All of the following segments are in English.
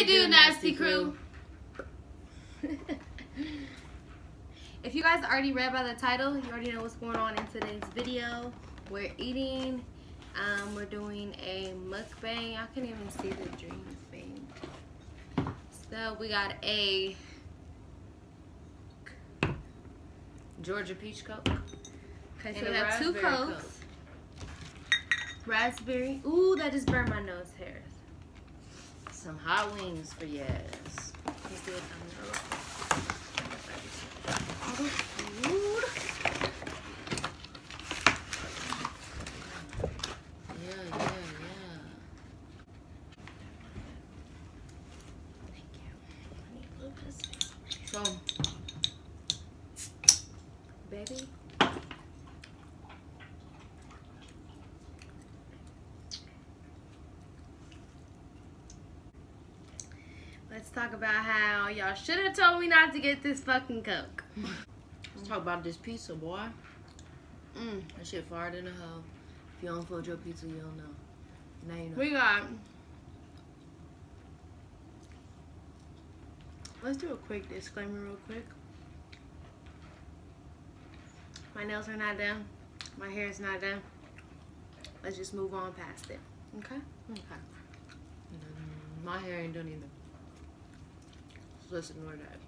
they do, Nasty Crew? if you guys already read by the title, you already know what's going on in today's video. We're eating. Um, we're doing a mukbang. I can't even see the dreams thing. So we got a Georgia peach coke. Okay, so And we have two cokes. Coke. Raspberry. Ooh, that just burned my nose hairs. Some hot wings for yes. Let's do it on the road. All the food. Yeah, yeah, yeah. Thank you. I need a little bit of space. So, Baby. Let's talk about how y'all should have told me not to get this fucking Coke. let's talk about this pizza, boy. Mm. That shit fired in the hole. If you don't fold your pizza, you don't know. Now you know. We got. Let's do a quick disclaimer, real quick. My nails are not done. My hair is not done. Let's just move on past it. Okay? Okay. Mm, My hair ain't done either. Let's ignore that.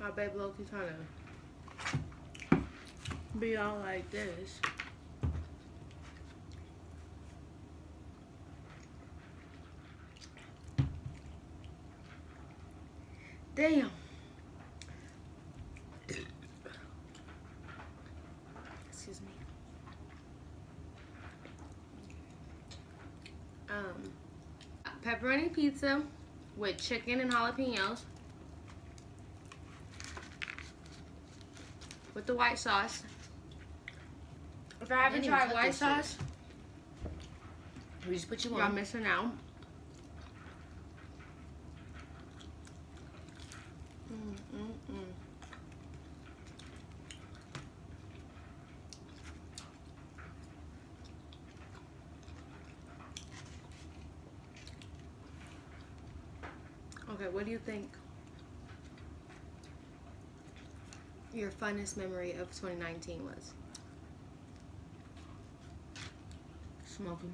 My baby Loki trying to be all like this. Damn. Excuse me. Um, pepperoni pizza with chicken and jalapenos. with the white sauce. If I haven't tried white sauce, We just put you y'all on. missing out. Mm, mm, mm. What do you think your funnest memory of 2019 was? Smoking.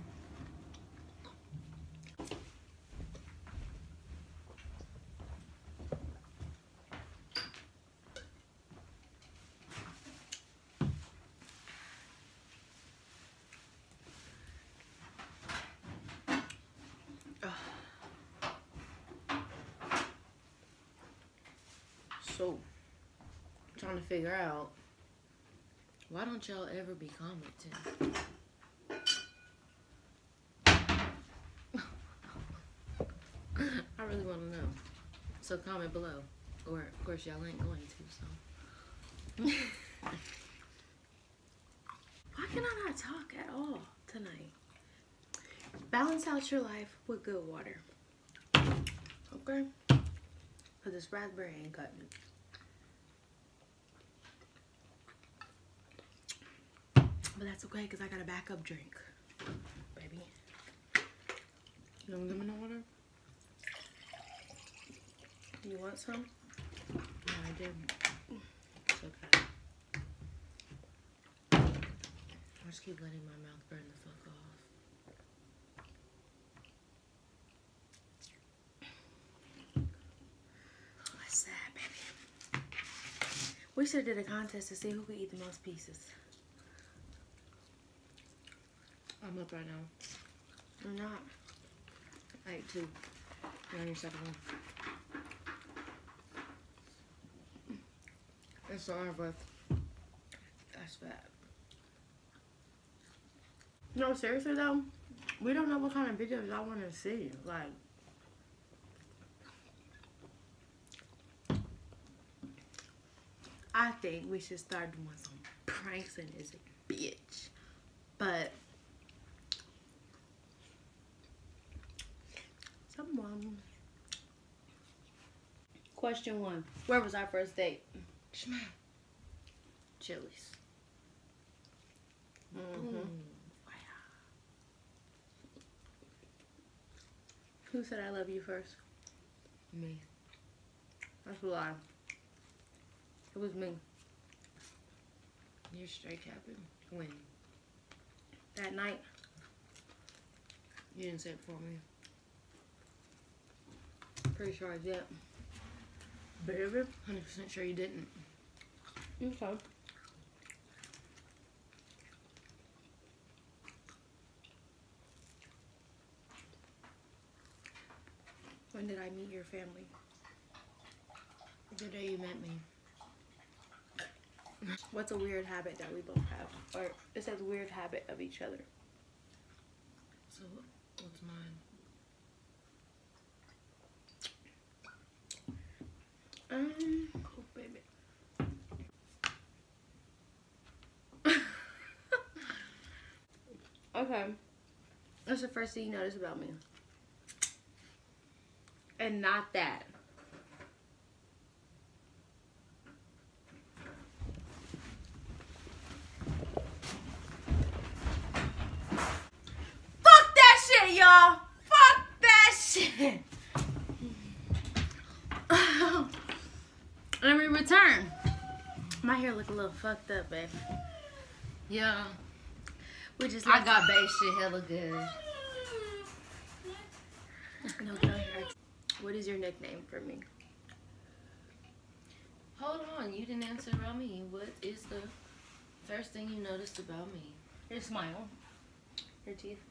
So, trying to figure out why don't y'all ever be commenting? I really want to know. So comment below. Or, of course, y'all ain't going to, so. Why can I not talk at all tonight? Balance out your life with good water. Okay? Because this raspberry ain't cutting it. But that's okay because I got a backup drink, baby. You want lemon water? You want some? No, I didn't. It's okay. I just keep letting my mouth burn the fuck off. What's that, baby? We should have did a contest to see who could eat the most pieces. I'm up right now. I'm not. I ate two. You're on your second one. It's all breath. That's bad. No, seriously though, we don't know what kind of videos I want to see. Like, I think we should start doing some pranks in this bitch. But someone. Question one: Where was our first date? Chili's. Mm-hmm. Mm. Who said I love you first? Me. That's a lie. It was me. You're straight capping. When? That night. You didn't say it for me. Pretty sure I did. Baby? 100% sure you didn't. You Okay. When did I meet your family? The day you met me. What's a weird habit that we both have? Or it says weird habit of each other. So, what's mine? Um, Oh, baby. okay. What's the first thing you notice about me? And not that. Fuck that shit, y'all. Fuck Let me return. My hair look a little fucked up, babe. Yeah. We just I got base shit hella good. no girl hair. What is your nickname for me? Hold on, you didn't answer about me. What is the first thing you noticed about me? Your smile. Your teeth.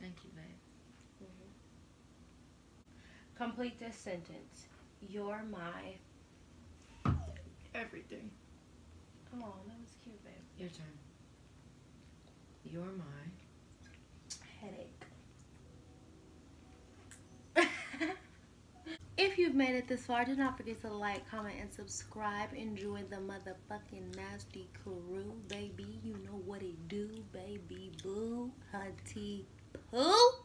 Thank you, babe. Complete this sentence. You're my. Everything. Oh, that was cute, babe. Your turn. You're my. Headache. if you've made it this far, do not forget to like, comment, and subscribe. Enjoy the motherfucking nasty crew, baby. You know what it do, baby boo. Hunty poo.